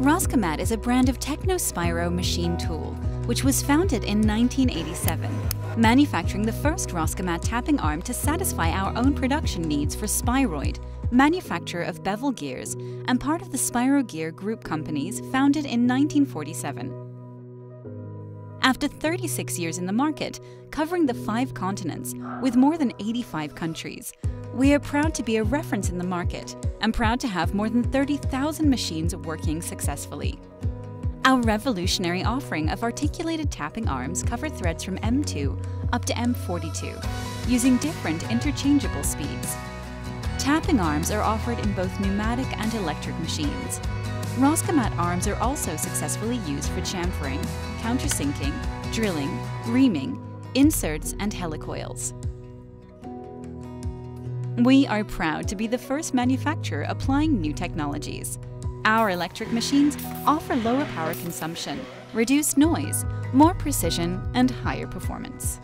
Roscamat is a brand of Tecnospiro machine tool, which was founded in 1987, manufacturing the first Roscamat tapping arm to satisfy our own production needs for Spiroide, manufacturer of bevel gears and part of the Spirogear group companies founded in 1947. After 36 years in the market, covering the five continents with more than 85 countries, we are proud to be a reference in the market and proud to have more than 30,000 machines working successfully. Our revolutionary offering of articulated tapping arms cover threads from M2 up to M42, using different interchangeable speeds. Tapping arms are offered in both pneumatic and electric machines, Roscamat arms are also successfully used for chamfering, countersinking, drilling, reaming, inserts, and helicoils. We are proud to be the first manufacturer applying new technologies. Our electric machines offer lower power consumption, reduced noise, more precision, and higher performance.